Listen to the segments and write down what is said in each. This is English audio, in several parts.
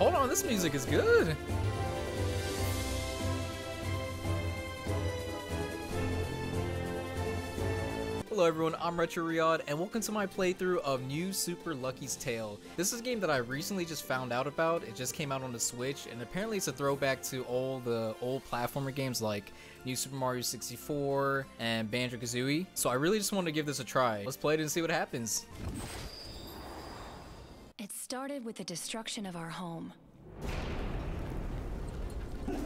Hold on, this music is good. Hello everyone, I'm Retro Reyaad, and welcome to my playthrough of New Super Lucky's Tale. This is a game that I recently just found out about. It just came out on the Switch, and apparently it's a throwback to all the old platformer games like New Super Mario 64 and Banjo-Kazooie. So I really just wanted to give this a try. Let's play it and see what happens. Started with the destruction of our home. In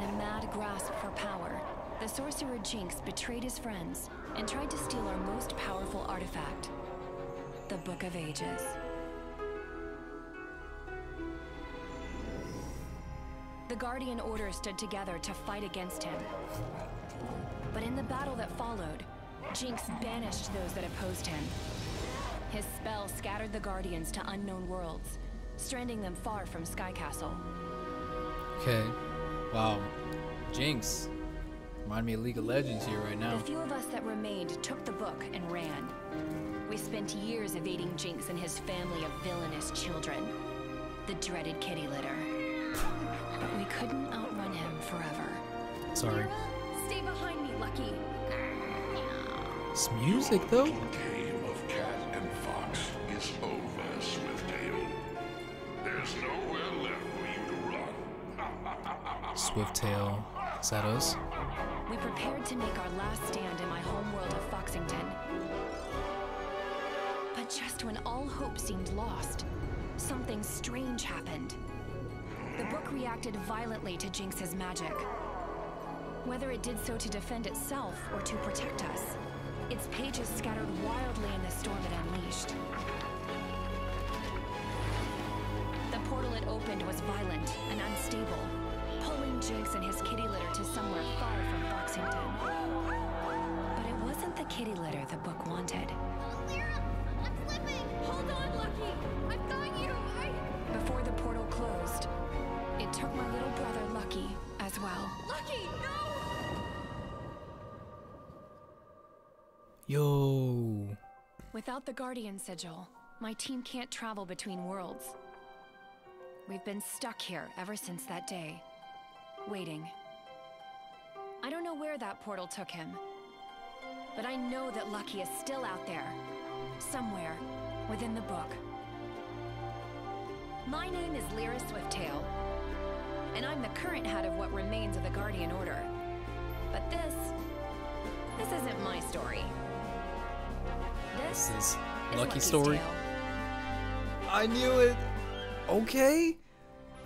a mad grasp for power, the sorcerer Jinx betrayed his friends and tried to steal our most powerful artifact, the Book of Ages. The Guardian Order stood together to fight against him. But in the battle that followed, Jinx banished those that opposed him. His spell scattered the Guardians to unknown worlds, stranding them far from Sky Castle. Okay. Wow. Jinx. Remind me of League of Legends here right now. The few of us that remained took the book and ran. We spent years evading Jinx and his family of villainous children. The dreaded kitty litter. But we couldn't outrun him forever. Sorry. Stay behind me, Lucky. This music though? The game of cat and fox is over, Swifttail. There's nowhere left for you to run. Swifttail. Is that us? We prepared to make our last stand in my home world of Foxington. But just when all hope seemed lost, something strange happened. The book reacted violently to Jinx's magic. Whether it did so to defend itself or to protect us, its pages scattered wildly in the storm it unleashed. The portal it opened was violent and unstable, pulling Jinx and his kitty litter to somewhere far from Foxington. But it wasn't the kitty litter the book wanted. I'm slipping! Hold on, Lucky! I've got you! I... Before the portal closed, it took my little brother Lucky as well. Lucky, no! Yo. Without the Guardian Sigil, my team can't travel between worlds. We've been stuck here ever since that day, waiting. I don't know where that portal took him, but I know that Lucky is still out there, somewhere within the book. My name is Lyra Swifttail, and I'm the current head of what remains of the Guardian Order. But this, this isn't my story. This This is is Lucky Lucky's story. tale. I knew it. Okay.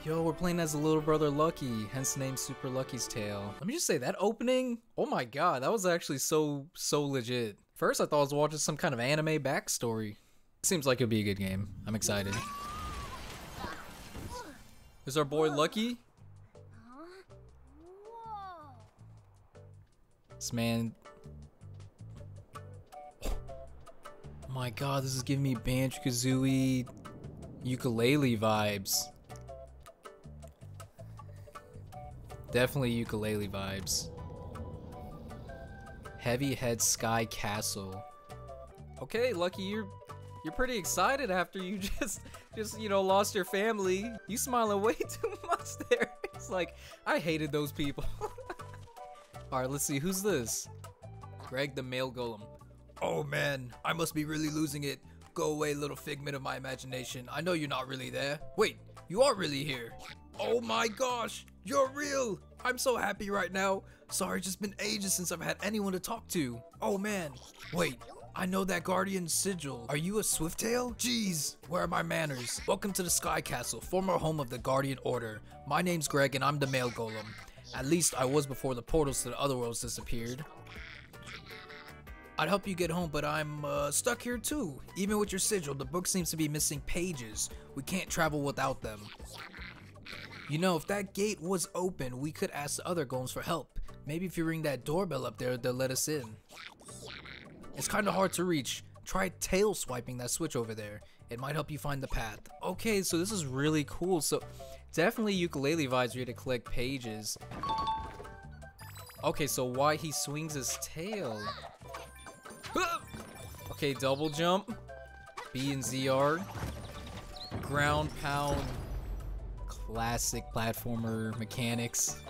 Yo, we're playing as a little brother Lucky, hence the name Super Lucky's Tale. Let me just say that opening. Oh my god, that was actually so so legit. First, I thought I was watching some kind of anime backstory. Seems like it'll be a good game. I'm excited. Is our boy Lucky? This man. My god, this is giving me Banjo Kazooie ukulele vibes. Definitely ukulele vibes. Heavy Head Sky Castle. Okay, Lucky, you're you're pretty excited after you just just you know lost your family. You smiling way too much there. It's like I hated those people. Alright, let's see, who's this? Greg the mail golem. Oh man, I must be really losing it. Go away, little figment of my imagination. I know you're not really there. Wait, you are really here. Oh my gosh, you're real. I'm so happy right now. Sorry, it's just been ages since I've had anyone to talk to. Oh man, wait. I know that guardian sigil. Are you a Swifttail? Jeez, where are my manners? Welcome to the Sky Castle, former home of the Guardian Order. My name's Greg and I'm the mail golem. At least I was before the portals to the other worlds disappeared. I'd help you get home, but I'm uh, stuck here too. Even with your sigil, the book seems to be missing pages. We can't travel without them. You know, if that gate was open, we could ask the other golems for help. Maybe if you ring that doorbell up there, they'll let us in. It's kind of hard to reach. Try tail swiping that switch over there. It might help you find the path. Okay, so this is really cool. So definitely ukulele vibes where you to collect pages. Okay, so why he swings his tail. Okay, double jump. B and ZR. ground pound classic platformer mechanics.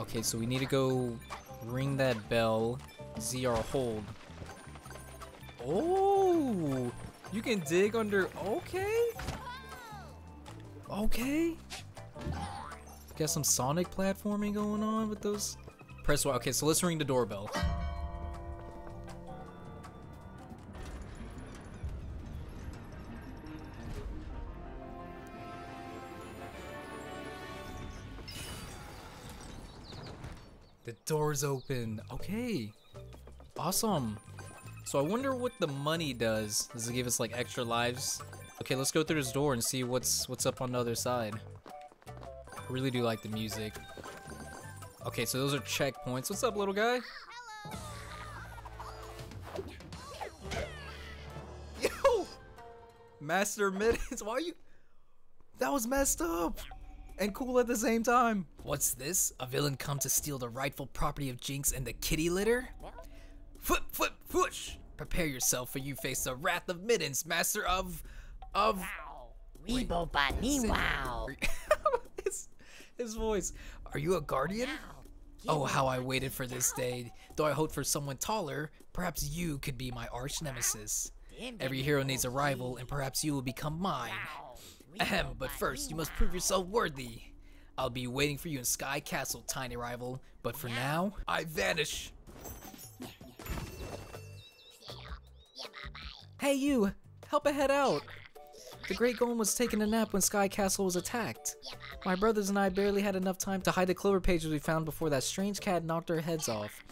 Okay, so we need to go ring that bell. ZR hold. Oh, you can dig under. Okay. Okay. Got some Sonic platforming going on with those. Press Y. Okay, so let's ring the doorbell. Door's open. Okay. Awesome. So I wonder what the money does. Does it give us like extra lives? Okay, let's go through this door and see what's what's up on the other side. I really do like the music. Okay, so those are checkpoints. What's up, little guy? Yo! Master Mittens, why are you... That was messed up! And cool at the same time. What's this? A villain come to steal the rightful property of Jinx and the kitty litter? Foot, foot, push! Prepare yourself for you face the wrath of Mittens, master of... of... Weebo Bunny Wow. his, his voice. Are you a guardian? Oh, how I waited for this day. Though I hoped for someone taller, perhaps you could be my arch nemesis. Every hero needs a rival, and perhaps you will become mine. Ahem, but first, you must prove yourself worthy. I'll be waiting for you in Sky Castle, tiny rival. But for now, I vanish. Hey, you! Help a head out! The Great Golem was taking a nap when Sky Castle was attacked. My brothers and I barely had enough time to hide the clover pages we found before that strange cat knocked our heads off.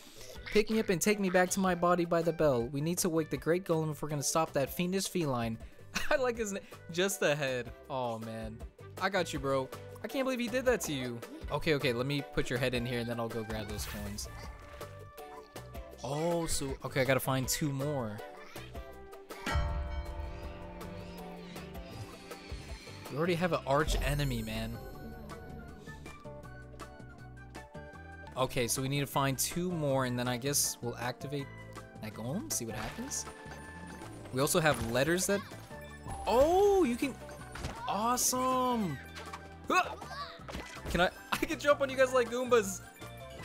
Pick me up and take me back to my body by the bell. We need to wake the Great Golem if we're gonna stop that fiendish feline. I like his name. Just the head. Oh man. I got you, bro. I can't believe he did that to you. Okay, okay, let me put your head in here and then I'll go grab those coins. Oh, so, okay, I gotta find two more. We already have an arch enemy, man. Okay, so we need to find two more, and then I guess we'll activate that golem, see what happens. We also have letters that... Oh, you can... Awesome! Ah! Can I... I can jump on you guys like Goombas!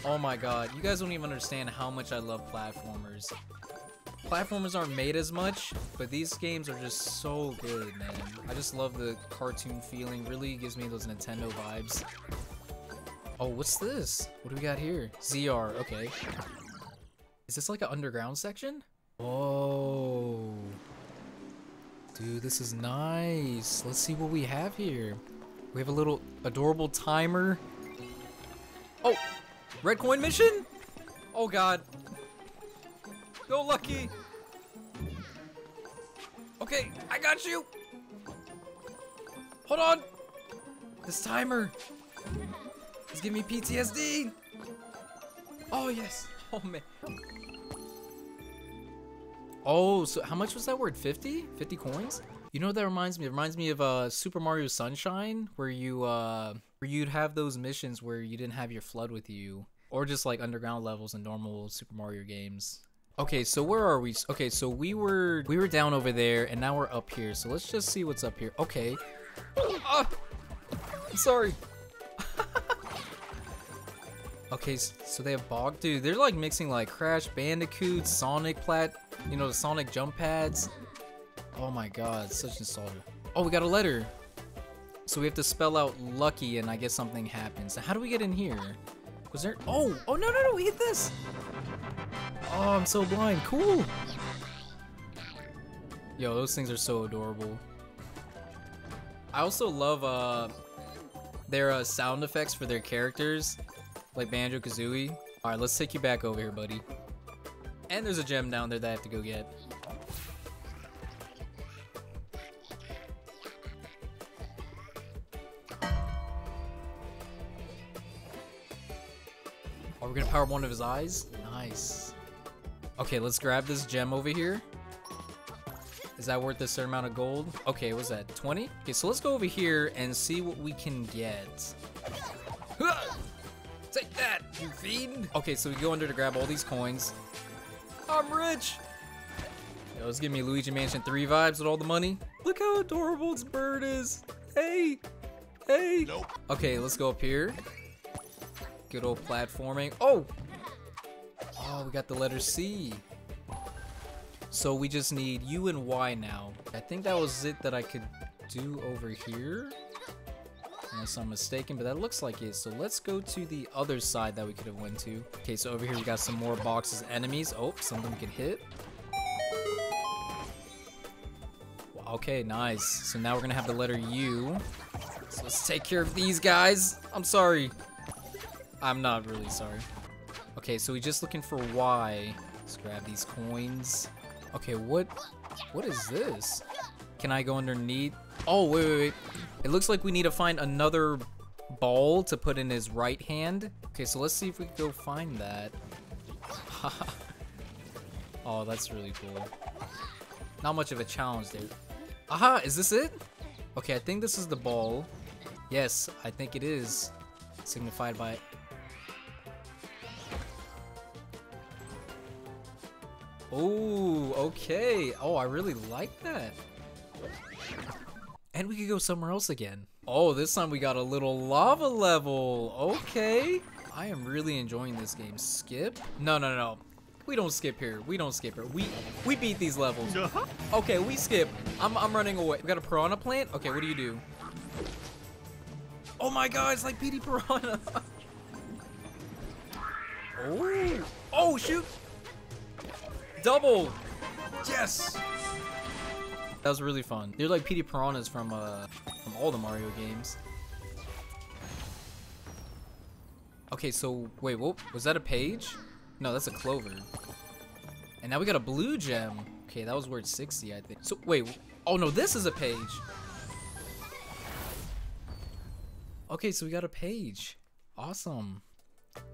Oh my god, you guys don't even understand how much I love platformers. Platformers aren't made as much, but these games are just so good, man. I just love the cartoon feeling. Really gives me those Nintendo vibes. Oh, what's this? What do we got here? ZR, okay. Is this like an underground section? Oh. Dude, this is nice. Let's see what we have here. We have a little adorable timer. Oh, red coin mission? Oh god. Go Lucky. Okay, I got you. Hold on. This timer. It's giving me PTSD. Oh yes. Oh man. Oh, so how much was that word? 50? 50 coins? You know what that reminds me? It reminds me of uh Super Mario Sunshine, where you uh where you'd have those missions where you didn't have your FLUDD with you. Or just like underground levels in normal Super Mario games. Okay, so where are we? Okay, so we were we were down over there and now we're up here. So let's just see what's up here. Okay. I'm sorry. okay, so they have bog dude. They're like mixing like Crash Bandicoot, Sonic Plat, you know, the Sonic jump pads. Oh my god, such nostalgia. Oh, we got a letter. So we have to spell out lucky and I guess something happens. How do we get in here? Was there Oh, oh no no no, we hit this. Oh, I'm so blind. Cool. Yo, those things are so adorable. I also love uh their uh, sound effects for their characters, like Banjo Kazooie. All right, let's take you back over here, buddy. And there's a gem down there that I have to go get. Are we're gonna power one of his eyes? Nice. Okay, let's grab this gem over here. Is that worth a certain amount of gold? Okay, what's that? 20? Okay, so let's go over here and see what we can get. Take that, you fiend! Okay, so we go under to grab all these coins. I'm rich! Yo, let's give me Luigi Mansion 3 vibes with all the money. Look how adorable this bird is. Hey, hey. Nope. Okay, let's go up here. Good old platforming. Oh! Oh, we got the letter C. So we just need U and Y now. I think that was it that I could do over here. Unless I'm mistaken, but that looks like it. So let's go to the other side that we could have went to. Okay, so over here we got some more boxes, enemies. Oh, something we can hit. Okay, nice. So now we're gonna have the letter U. So let's take care of these guys. I'm sorry. I'm not really sorry. Okay, so we're just looking for Y. Let's grab these coins. Okay, what what is this? Can I go underneath? Oh, wait, wait, wait. It looks like we need to find another ball to put in his right hand. Okay, so let's see if we can go find that. oh, that's really cool. Not much of a challenge there. Aha, is this it? Okay, I think this is the ball. Yes, I think it is. Signified by... Oh, okay. Oh, I really like that. And we could go somewhere else again. Oh, this time we got a little lava level. Okay. I am really enjoying this game. Skip? No, no, no. We don't skip here. We don't skip here. We we beat these levels. Uh-huh. Okay, we skip. I'm, I'm running away. We got a piranha plant? Okay, what do you do? Oh my god, it's like Petey Piranha. oh. Oh, shoot. Double. Yes. That was really fun. They're like Petey Piranhas from uh from all the Mario games. Okay, so wait, what was that a page? No, that's a clover. And now we got a blue gem. Okay, that was word 60, I think. So wait, oh no, this is a page. Okay, so we got a page. Awesome.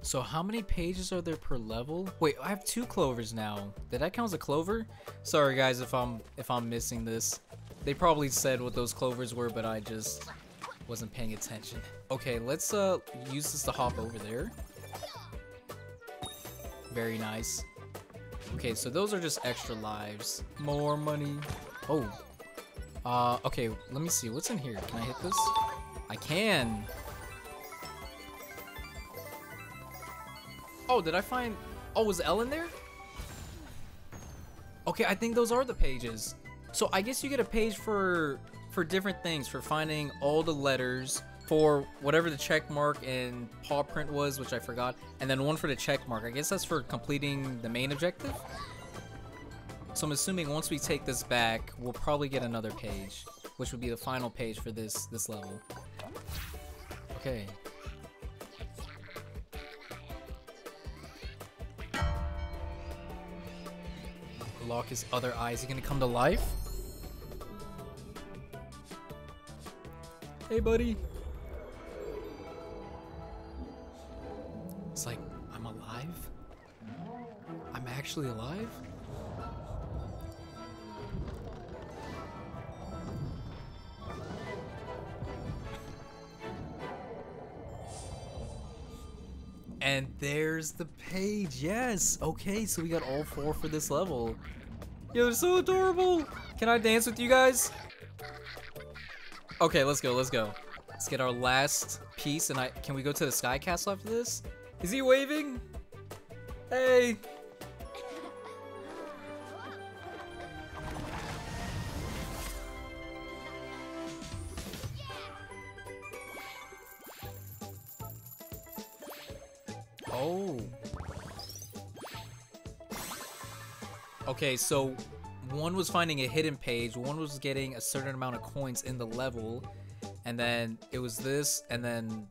So how many pages are there per level? Wait, I have two clovers now. Did that count as a clover? Sorry guys if I'm if I'm missing this. They probably said what those clovers were, but I just wasn't paying attention. Okay, let's uh use this to hop over there. Very nice. Okay, so those are just extra lives. More money. Oh. Uh, okay, let me see. What's in here? Can I hit this? I can. Oh, did I find... Oh, was in there? Okay, I think those are the pages. So I guess you get a page for for different things, for finding all the letters, for whatever the check mark and paw print was, which I forgot, and then one for the check mark. I guess that's for completing the main objective. So I'm assuming once we take this back, we'll probably get another page, which would be the final page for this this level. Okay. Lock his other eye. Is he gonna come to life? Hey, buddy. It's like, I'm alive? I'm actually alive? And there's the page. Yes. Okay, so we got all four for this level. Yo, they're so adorable. Can I dance with you guys? Okay, let's go. Let's go. Let's get our last piece. And I can we go to the sky castle after this? Is he waving? Hey. Okay, so one was finding a hidden page, one was getting a certain amount of coins in the level, and then it was this, and then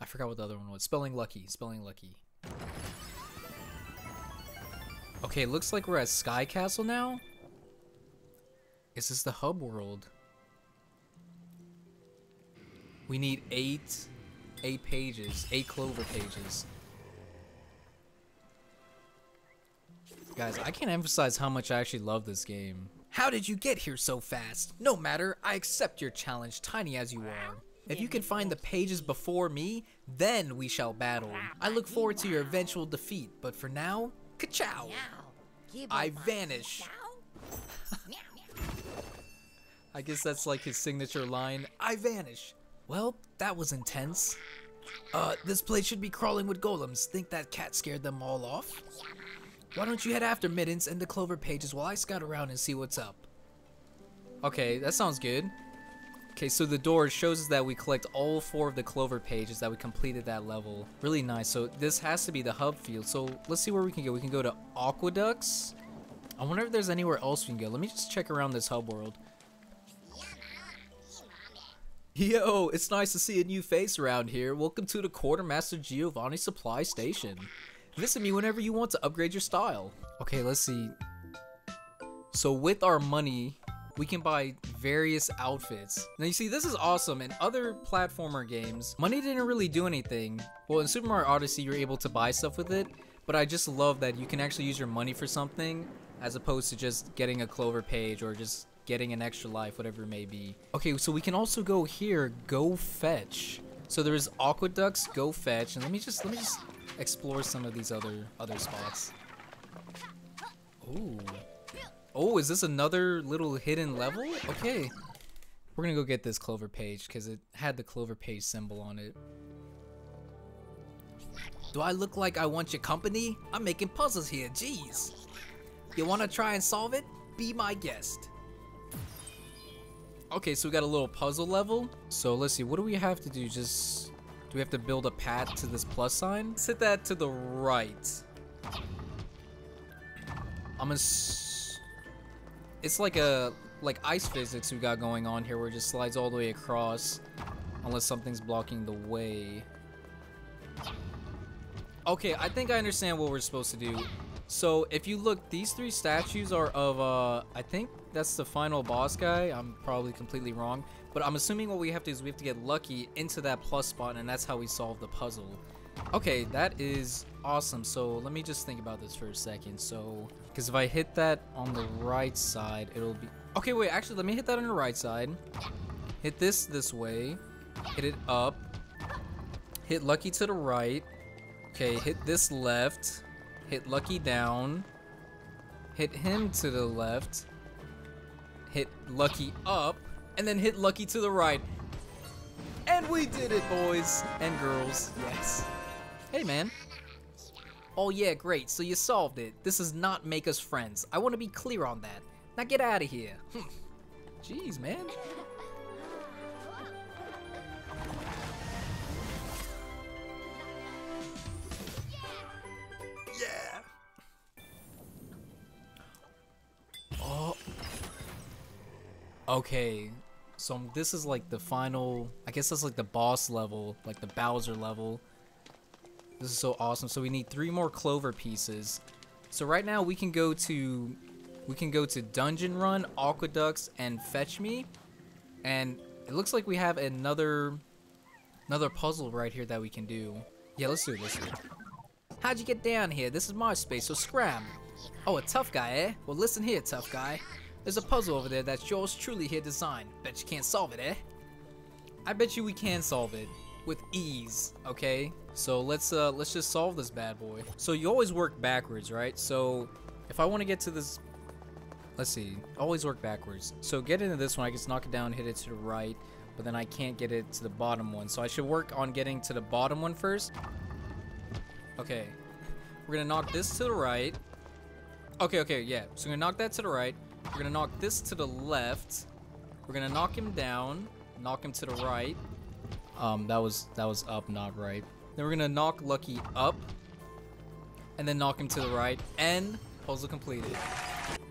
I forgot what the other one was. Spelling lucky, spelling lucky. Okay, looks like we're at Sky Castle now. Is this the hub world? We need eight, eight pages, eight clover pages. Guys, I can't emphasize how much I actually love this game. How did you get here so fast? No matter, I accept your challenge, tiny as you are. If you can find the pages before me, then we shall battle. I look forward to your eventual defeat, but for now, ka-chow! I vanish. I guess that's like his signature line. I vanish. Well, that was intense. Uh, this place should be crawling with golems. Think that cat scared them all off? Why don't you head after Mittens and the clover pages while I scout around and see what's up? Okay, that sounds good. Okay, so the door shows us that we collect all four of the clover pages that we completed that level. Really nice. So this has to be the hub field. So let's see where we can go. We can go to Aqueducts. I wonder if there's anywhere else we can go. Let me just check around this hub world. Yo, it's nice to see a new face around here. Welcome to the Quartermaster Giovanni Supply Station. Visit me whenever you want to upgrade your style. Okay, let's see. So with our money, we can buy various outfits. Now you see, this is awesome. In other platformer games, money didn't really do anything. Well, in Super Mario Odyssey, you're able to buy stuff with it, but I just love that you can actually use your money for something as opposed to just getting a clover page or just getting an extra life, whatever it may be. Okay, so we can also go here, go fetch. So there's aqueducts, go fetch, and let me just let me just explore some of these other other spots. Ooh. Oh, is this another little hidden level? Okay. We're gonna go get this clover page because it had the clover page symbol on it. Do I look like I want your company? I'm making puzzles here, jeez. You wanna try and solve it? Be my guest. Okay, so we got a little puzzle level. So let's see, what do we have to do? Just, do we have to build a path to this plus sign? Set that to the right. I'm gonna, it's like a, like ice physics we got going on here where it just slides all the way across unless something's blocking the way. Okay, I think I understand what we're supposed to do. So if you look, these three statues are of, uh, I think that's the final boss guy. I'm probably completely wrong. But I'm assuming what we have to do is we have to get lucky into that plus spot and that's how we solve the puzzle. Okay, that is awesome. So let me just think about this for a second. So, because if I hit that on the right side, it'll be... Okay, wait, actually, let me hit that on the right side. Hit this this way. Hit it up. Hit lucky to the right. Okay, hit this left. Hit lucky down. Hit him to the left. Hit lucky up. And then hit lucky to the right. And we did it, boys and girls. Yes. Hey, man. Oh, yeah, great. So you solved it. This does not make us friends. I want to be clear on that. Now get out of here. Hmm. Jeez, man. Okay. So this is like the final, I guess that's like the boss level, like the Bowser level. This is so awesome. So we need three more clover pieces. So right now we can go to, we can go to Dungeon Run, Aqueducts, and Fetch Me. And it looks like we have another, another puzzle right here that we can do. Yeah, let's do it, let's do it. How'd you get down here? This is my space, so scram. Oh, a tough guy, eh? Well, listen here, tough guy. There's a puzzle over there that's yours truly here designed. Bet you can't solve it, eh? I bet you we can solve it with ease, okay? So let's uh let's just solve this bad boy. So you always work backwards, right? So if I want to get to this let's see, always work backwards. So get into this one, I just knock it down, hit it to the right, but then I can't get it to the bottom one. So I should work on getting to the bottom one first. Okay. We're gonna knock this to the right. Okay, okay, yeah. So we're gonna knock that to the right. We're gonna knock this to the left. We're gonna knock him down. Knock him to the right. Um, that was that was up, not right. Then we're gonna knock Lucky up. And then knock him to the right. And puzzle completed.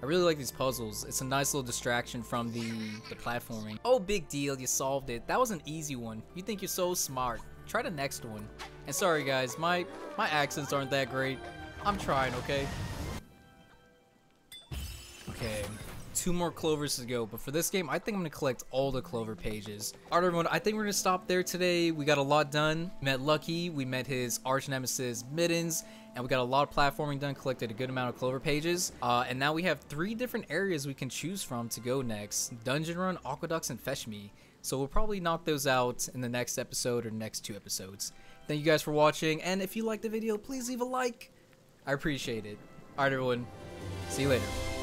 I really like these puzzles. It's a nice little distraction from the, the platforming. Oh, big deal, you solved it. That was an easy one. You think you're so smart. Try the next one. And sorry guys, my, my accents aren't that great. I'm trying, okay? Okay, two more clovers to go, but for this game, I think I'm gonna collect all the clover pages. Alright everyone, I think we're gonna stop there today. We got a lot done. Met Lucky, we met his arch nemesis Mittens, and we got a lot of platforming done, collected a good amount of clover pages. Uh, and now we have three different areas we can choose from to go next. Dungeon Run, Aqueducts, and Fetch Me. So we'll probably knock those out in the next episode or next two episodes. Thank you guys for watching, and if you liked the video, please leave a like. I appreciate it. Alright everyone, see you later.